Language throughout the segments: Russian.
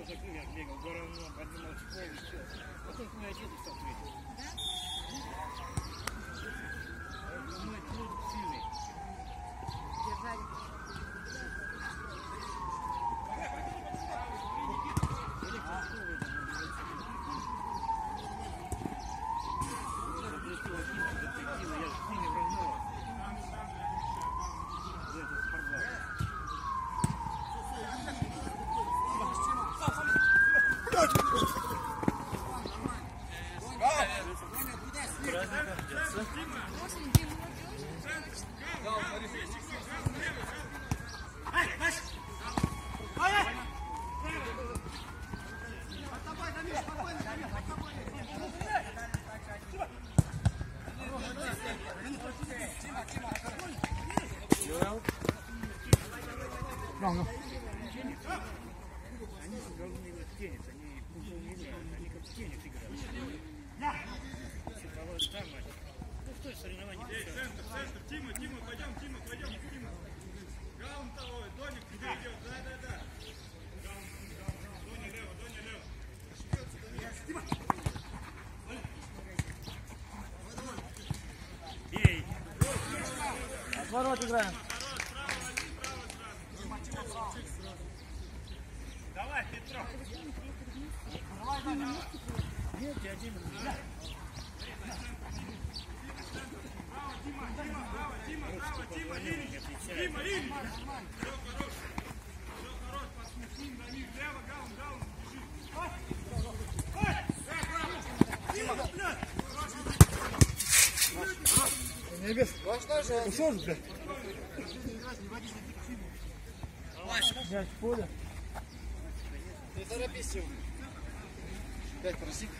школу закрыли, я бегал, горовно, поднимал школу, все. Потом к моей отец стал третий. Мой труд сильный. Держали. Я же с ними враждовал. За этот спортзал. Они должны играть в теннис, они футбол не играют, они как в теннис играют. Цифровой там, ну что, соревнования Эй, центр, центр, Тима, Тима, пойдем, Тима, пойдем, Тима. Гаун того, Доник к тебе идет, да, да, да. Гаун, гаун, Доня лево, Доня лево. Ей, Отворот играем. давай, Петров. Нет, я один. Тима, Лири, Тима, Лири. Все хорош, все хорош, пошли с ним, на них, лево, гаун, гаун, бежи. Ушел же, блядь. Мяч в поле. Не торопись, Тим. Пять просик.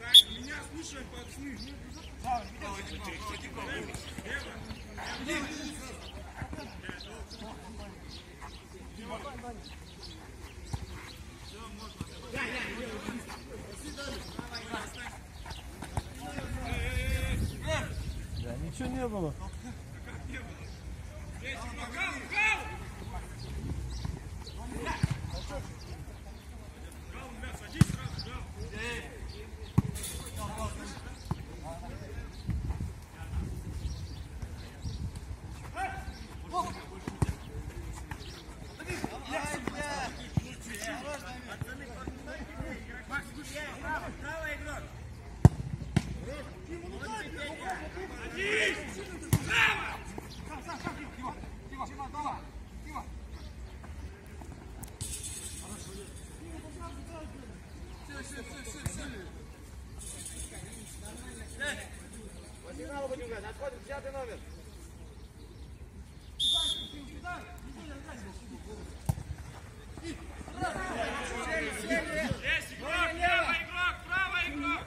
Так, меня слушаем, пацаны. Да, ничего не было. Гаун, гаун! Гаун, бля, садись сразу, гаун. По сигналу будем играть. Отходим, пятый номер. Есть игрок, правый игрок, правый игрок.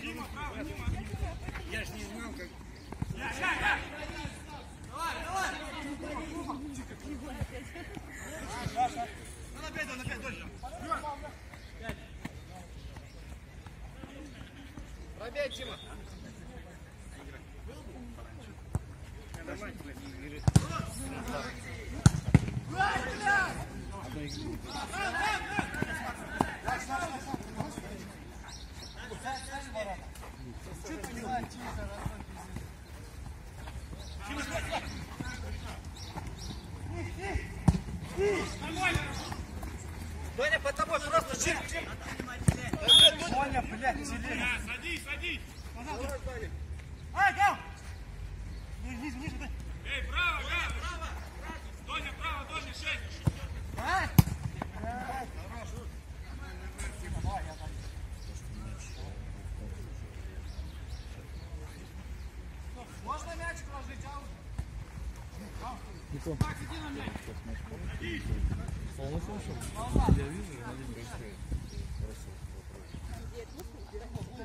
Тима, право, Тима. Я ж не знал, как... Пробей, Тима. Доня, под тобой просто чик, чик. Соня, блядь, телега. Садись, садись. А, гал! Ниже, ниже, дай. Эй, право, гаун, право. Доня, право, Доня, шесть. А? Можно мячик ложить, а? Полностью ушел? Я вижу, надеюсь, происходит.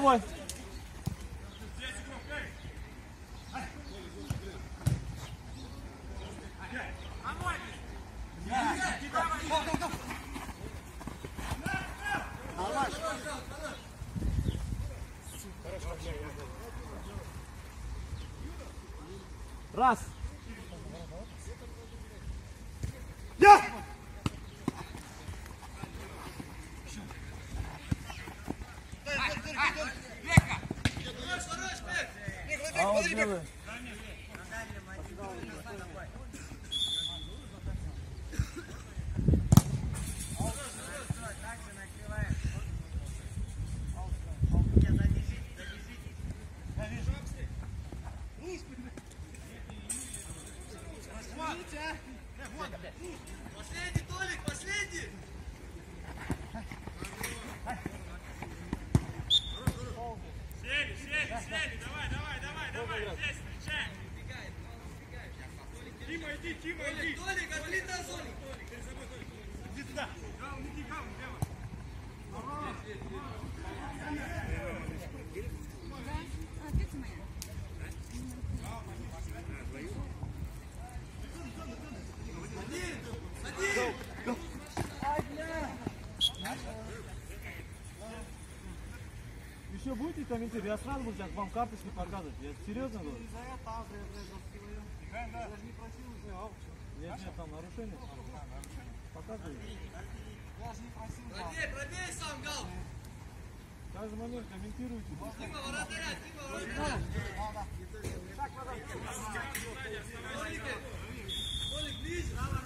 лево. Головой! Здесь игрок, эй. Раз! А вот белый. Последний, Толик, последний! Сели, сели, сели, давай, давай, давай, давай, здесь встречай. Тима, иди, Тима, иди. Толик, отвли на зону! Иди туда. Галом, иди, галом, лево. А, пицца моя. Комментировать? Я сразу буду сейчас вам карточки показывать. Я серьезно говорю? Нет, нет, там нарушение. Показывай. Пробей, пробей сам, Гал! Каждый момент комментируйте. Дима, вратаря, Дима, вратаря! Толик, Толик, ближе! Раз.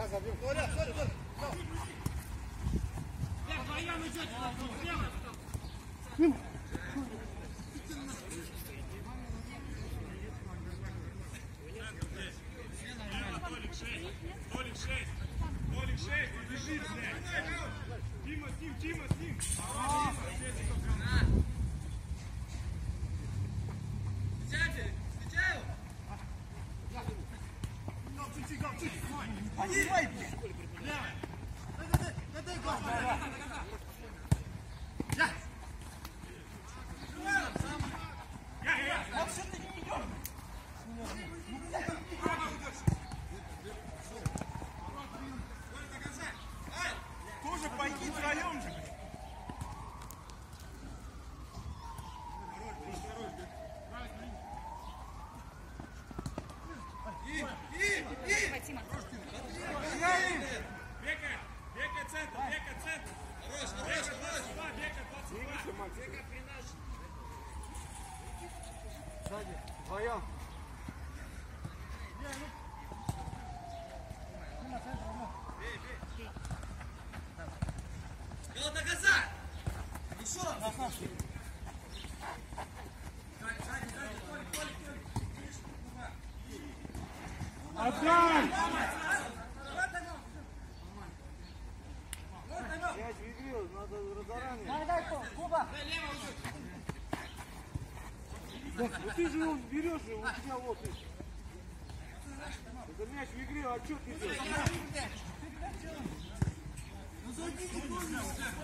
Толя, Толя, Толя! Толик 6, Толик 6, Толик 6, побежит, блядь. Тима с ним, Тима с ним. Встречайте, встречаю! Тоже пойди втроем же. Давай, Тима. Бека, бека центр, бека центр. Хорош, хорош, хорош! Два, бека 22. Сзади. Вдвоем. Гал до конца! Еще! Отдай! Мяч в игре, надо заранее. Ну ты же его берешь, и у тебя вот. Это мяч в игре, а что ты делаешь? Тайм-аут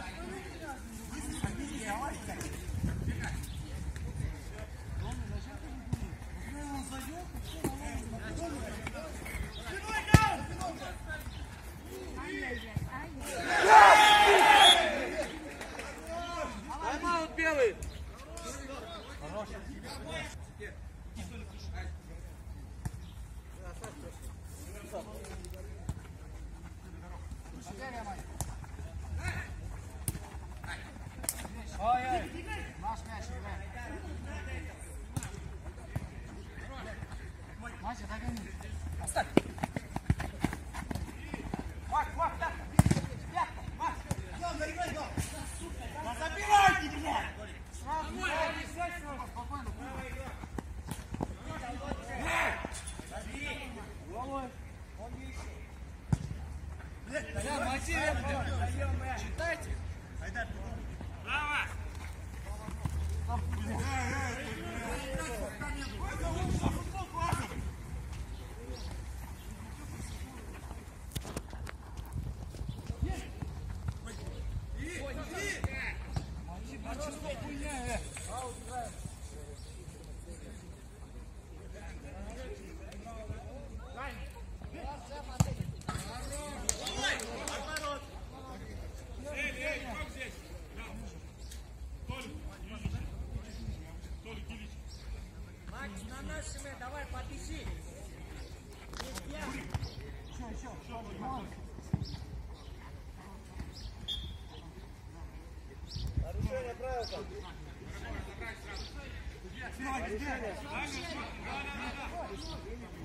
Нарушение правил там.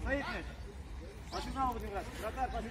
Стоит мяч. По сигналу будем играть. Вратарь по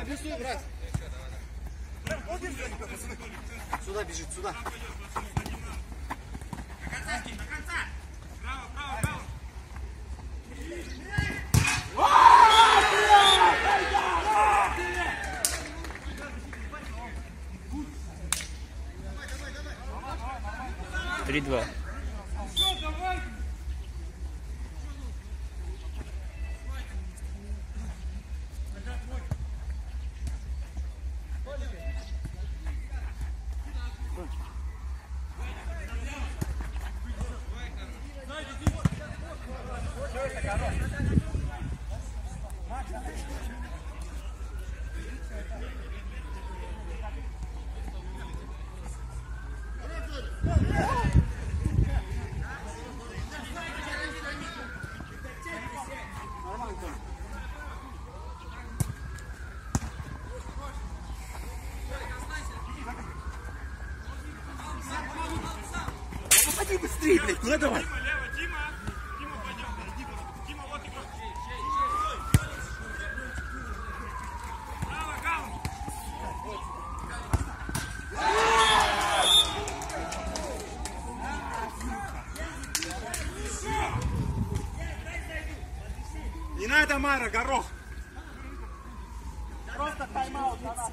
Объясню играть. Сюда бежит, сюда. До конца, до конца! Право, право, право! Три-два. Право, Гаун! Не надо, Мара, горох. Просто тайм-аут на нас.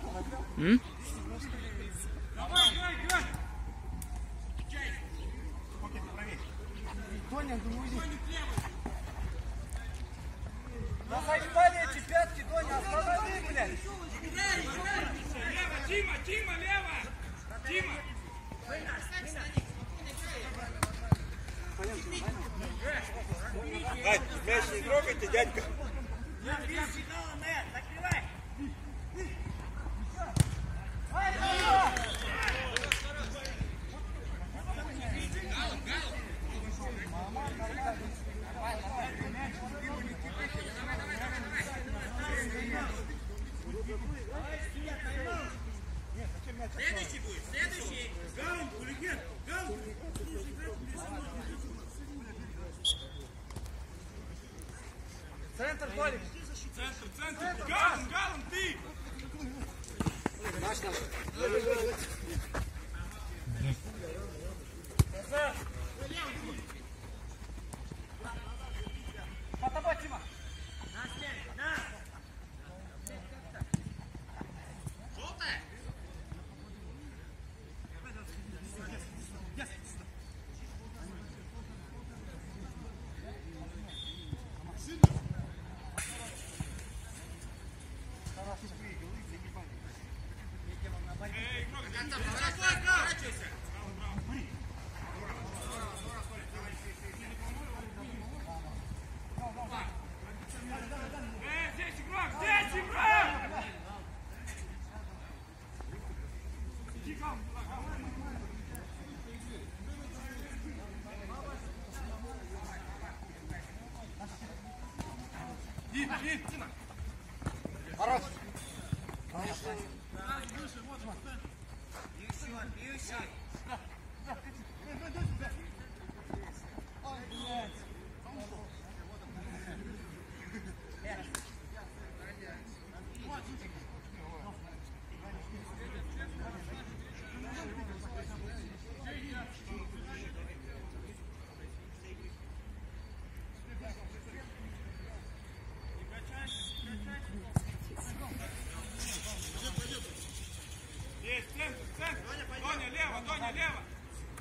Tá, tá Bota pra cima. 进进进来。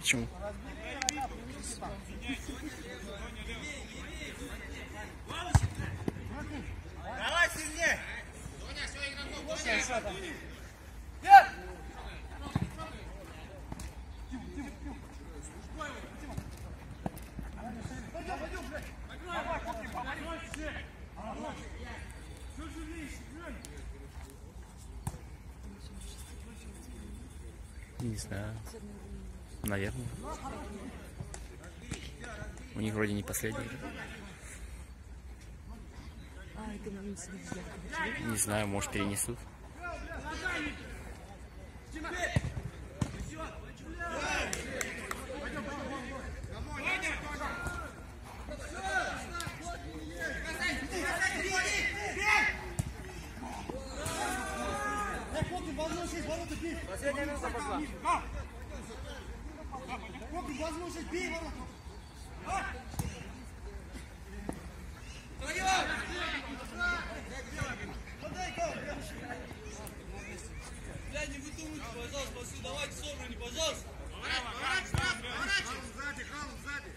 Почему? Давай сильнее. Не знаю. Наверное. У них вроде не последний. Не знаю, может перенесут. Последняя минута пошла. Возможность, бей ворота. Блядь, не выдумывайте, пожалуйста, давайте собрани, пожалуйста. Сзади, Халм, сзади.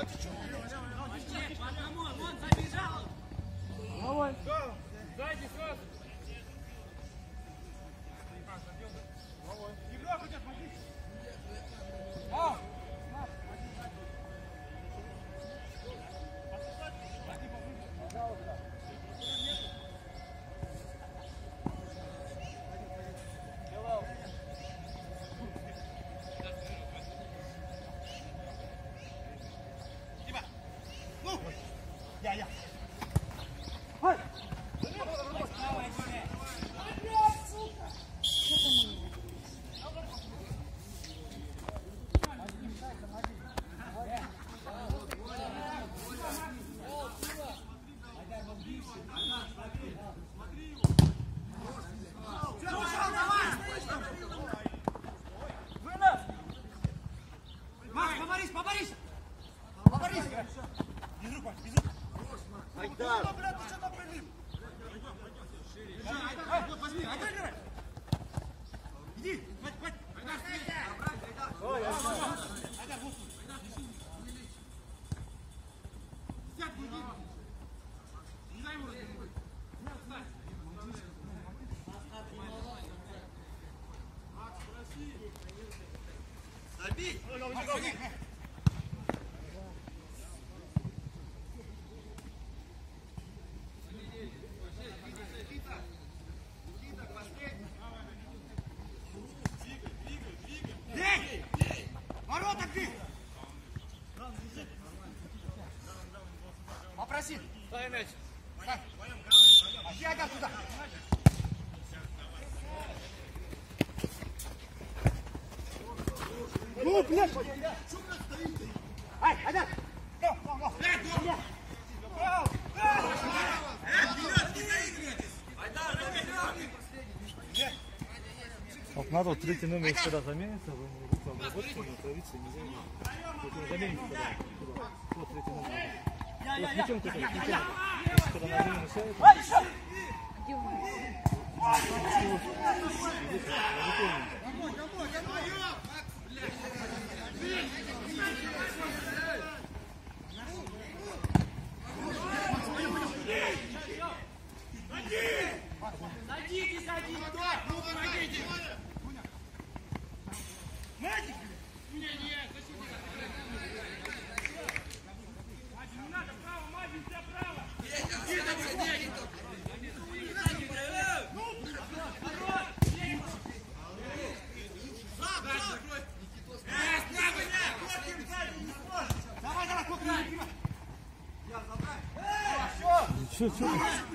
Давай. b 快点高地 Вот надо третий номер сюда заменится, там работку не заменится. Заменится сюда. Вот третий номер. Вот мячом туда, мячом. Сюда на shoot, shoot.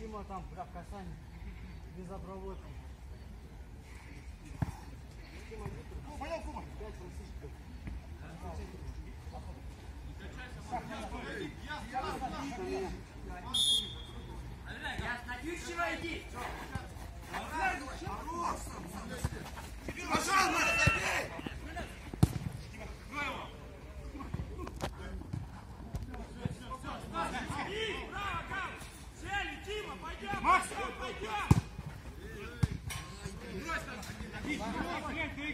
Дима там прав касание безобработки. Понял, Кума? Пять просишка. Пожалуйста!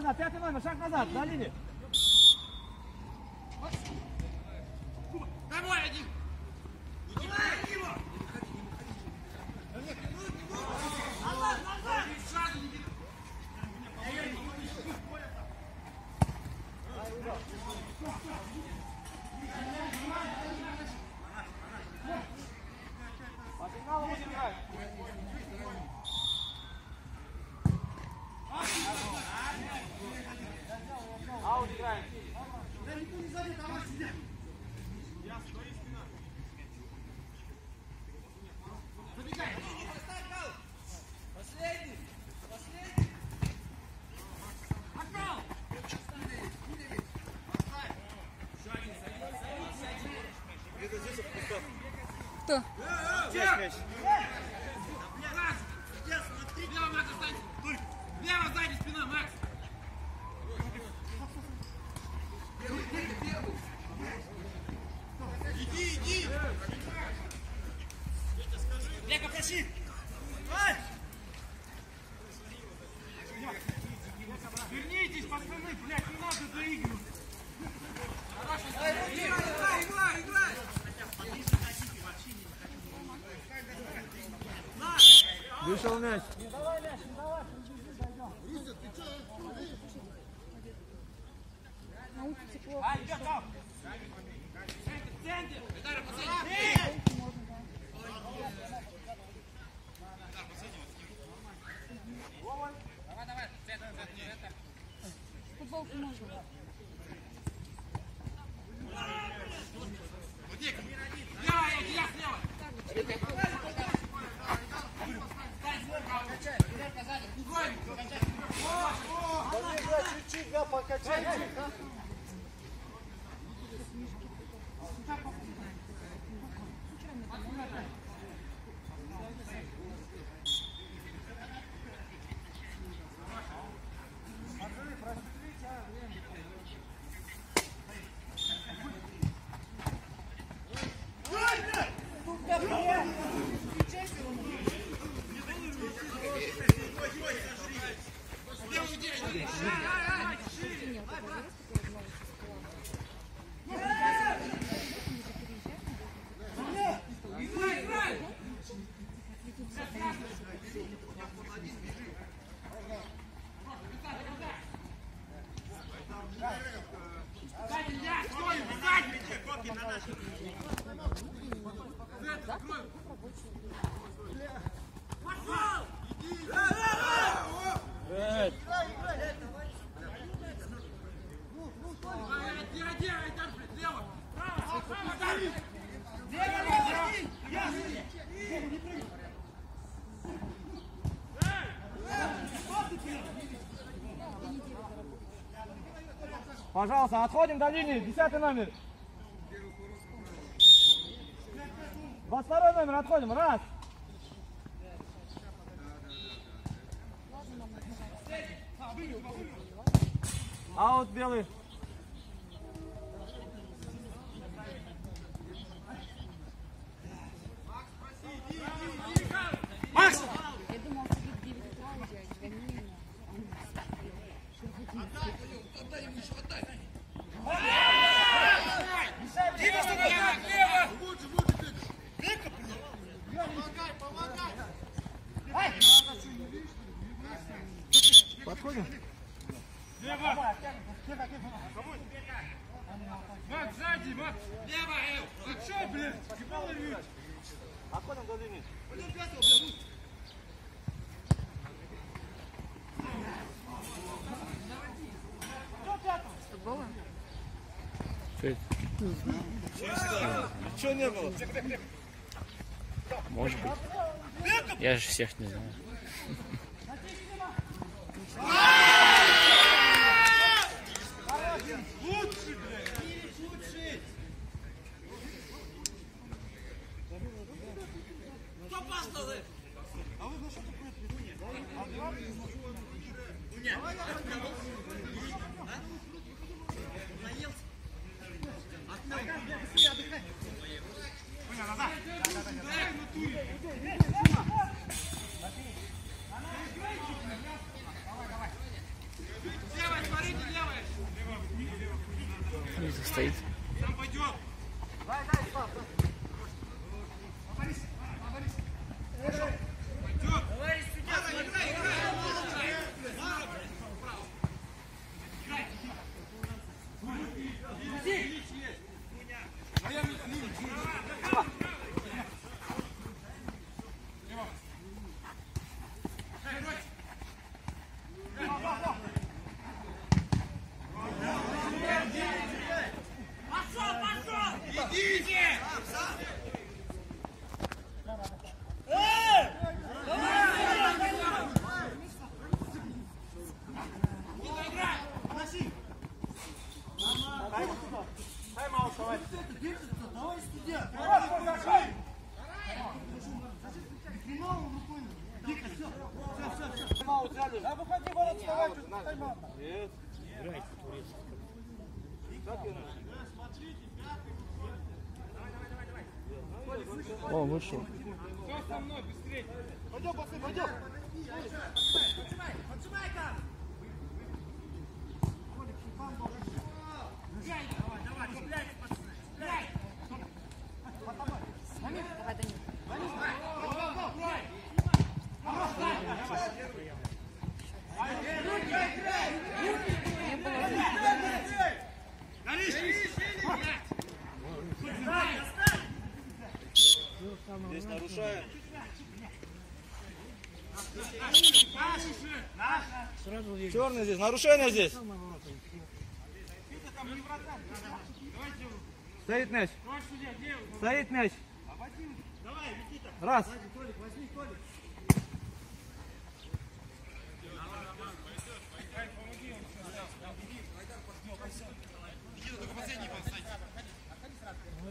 назад, пятый номер, шаг назад, на линию. Домой один. Давай! Yes. up here. Пожалуйста, отходим до линии. Десятый номер. Двадцать второй номер, отходим. Раз. Аут белый. Я думала, что будет 9 утра уже, гони меня. Подходим. Мак, сзади, Мак! Лево, Эл! А что, блядь? Ебал ловить! Отходим до линии. Футбола? Что это? Чего не было? Может быть. Я же всех не знаю. Внизу стоит. Там пойдет! show. Черный здесь, нарушение здесь. Стоит мяч. Стоит мяч. Раз.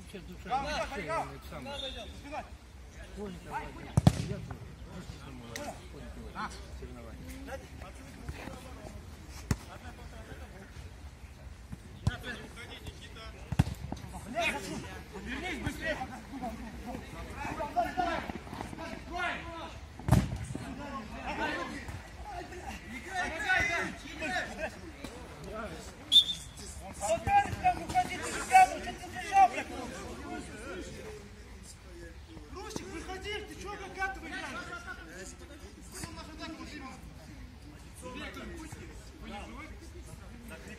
вообще не сам. Коника вроде. Я тоже. Коника соревнования. Вернись быстрее! Русик, выходи, ты чего как этого играешь?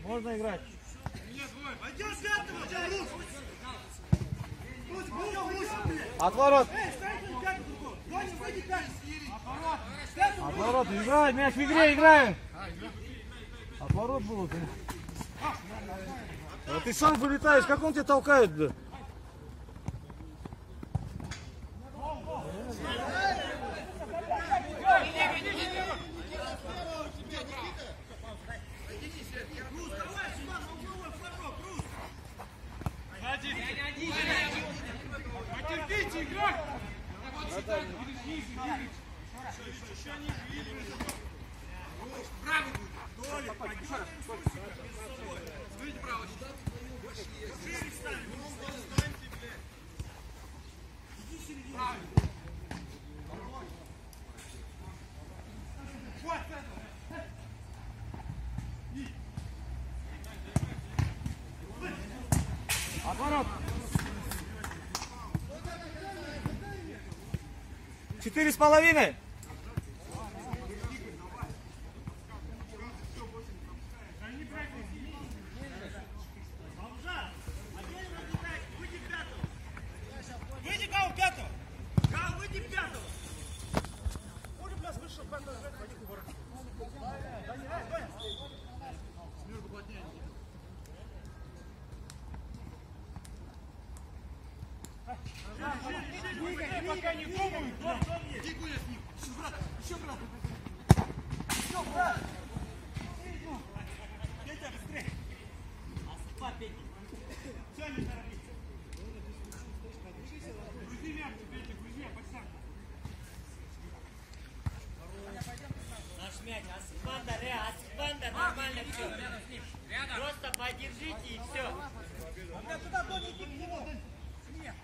Можно играть. Пойдем с пятого, у тебя Рус! Рус, пойдем, Рус! Отворот. Эй, встань на пятый кругом! Пятый! Отворот! Пятый Отворот. Играй, мяч в игре, играем. Отворот было. Ты. А ты сам вылетаешь, как он тебя толкает, бля? Четыре с половиной. Выйди, Гау, пятого! Гау, выйди, пятого! Оля, блядь, вышел, пятого, пойди к вороту. Пока не думают, но... Петя, быстрее! Оступа, Петя! Все, не торопись! Грузи мяч, Петя, грузи, Боксан. Наш мяч, Асфанда, Ре, Асфанда, нормально все. Просто подержите и все. А бля, туда Доня, иди к нему! Нет!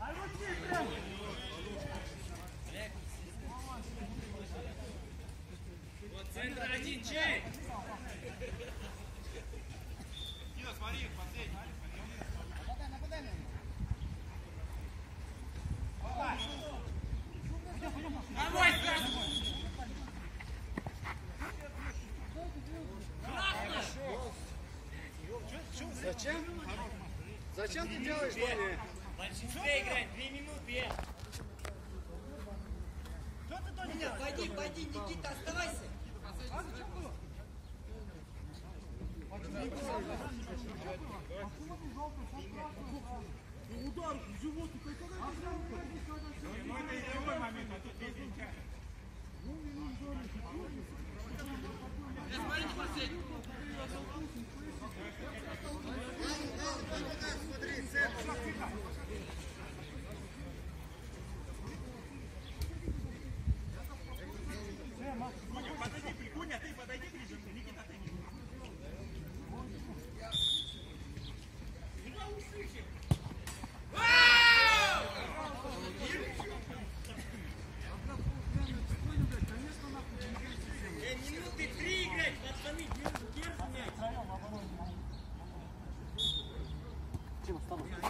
А вот здесь прям! Центр один, чей? Дима, смотри, последний. Зачем? Зачем ты делаешь? Большинстве играть, две минуты. Что ты, Доня, делаешь? Пойди, пойди, Никита, оставайся. Ну, это игровой момент, а тут есть ничья. Куня, подойди, Куня, ты подойди ближе, Никита, ты не. Э, минуты три играть, пацаны, держи, держи мяч.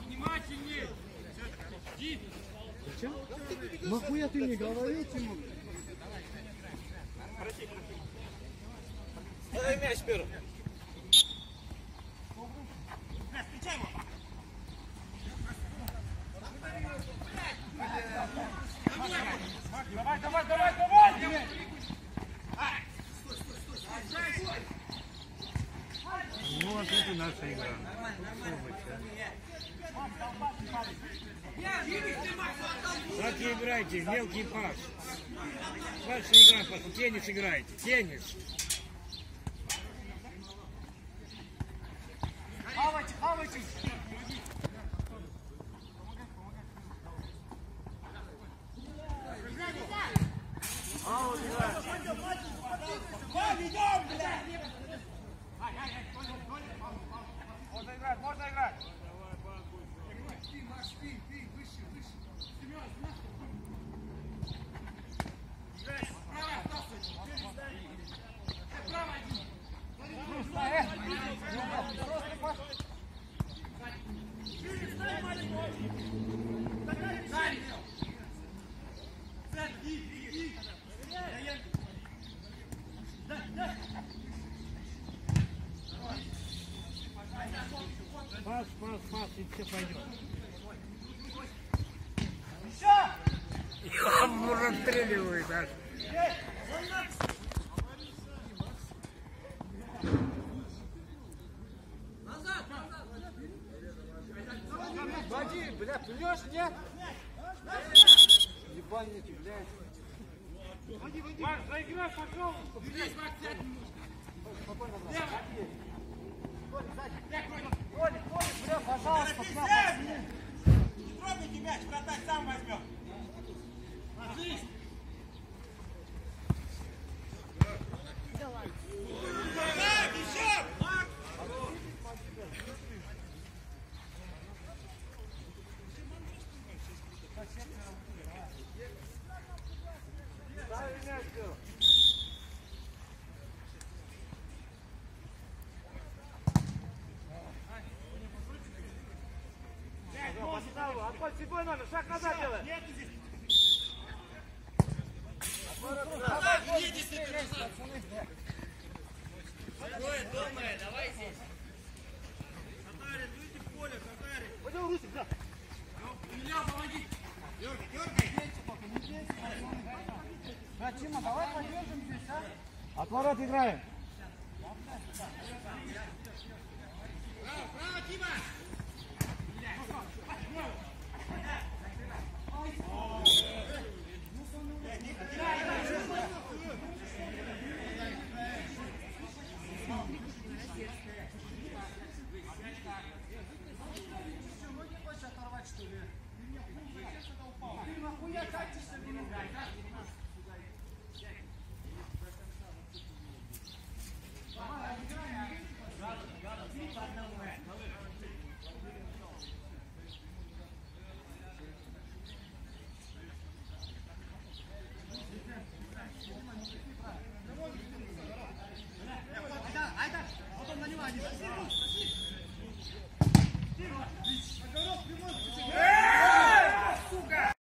Внимательнее! Ди, Нахуя ты не говорил, Тимур? Дай мяч первым. Давай, давай, давай, давай! Ну, вот это наша игра. Так и играйте, в мелкий пас. Дальше игра, пас. Теннис играйте, теннис. Хавайте, хавайте. Пас, пас, пас, и все пойдет. Он расстреливает аж. Води, бля, плюешь, нет? Ебальники, блядь. Макс, заиграй, пожалуйста. Толик, Толик, бля, пожалуйста, бля, пошли. Не трогайте мяч, вратарь сам возьмет. Отходь, седьмой номер, шаг назад делай. Двое, думай, давай здесь. Татарин, выйди в поле, Татарин. Пойдем, Русик, да. Бля, Тима, давай подержим здесь, а? От ворот играем.